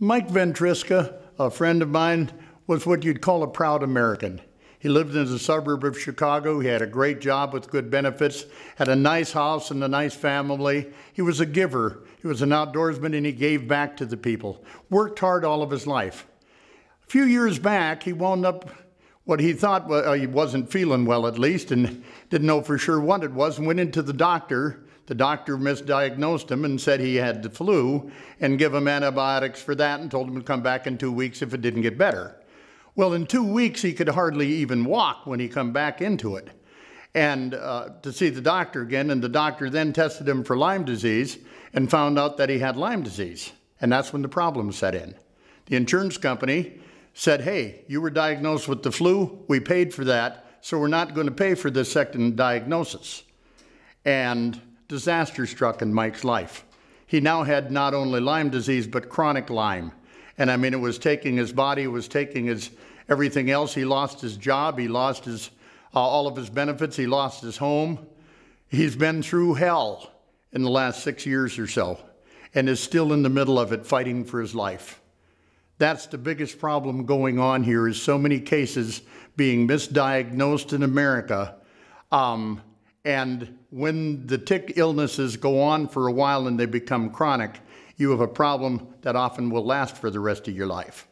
Mike Ventriska, a friend of mine, was what you'd call a proud American. He lived in the suburb of Chicago. He had a great job with good benefits, had a nice house and a nice family. He was a giver. He was an outdoorsman and he gave back to the people. Worked hard all of his life. A few years back, he wound up what he thought well, uh, he wasn't feeling well at least and didn't know for sure what it was and went into the doctor the doctor misdiagnosed him and said he had the flu and gave him antibiotics for that and told him to come back in two weeks if it didn't get better. Well, in two weeks, he could hardly even walk when he come back into it. And uh, to see the doctor again, and the doctor then tested him for Lyme disease and found out that he had Lyme disease. And that's when the problem set in. The insurance company said, hey, you were diagnosed with the flu, we paid for that, so we're not going to pay for this second diagnosis. And disaster struck in Mike's life. He now had not only Lyme disease, but chronic Lyme. And I mean, it was taking his body, it was taking his everything else. He lost his job, he lost his, uh, all of his benefits, he lost his home. He's been through hell in the last six years or so and is still in the middle of it fighting for his life. That's the biggest problem going on here is so many cases being misdiagnosed in America. Um, and when the tick illnesses go on for a while and they become chronic, you have a problem that often will last for the rest of your life.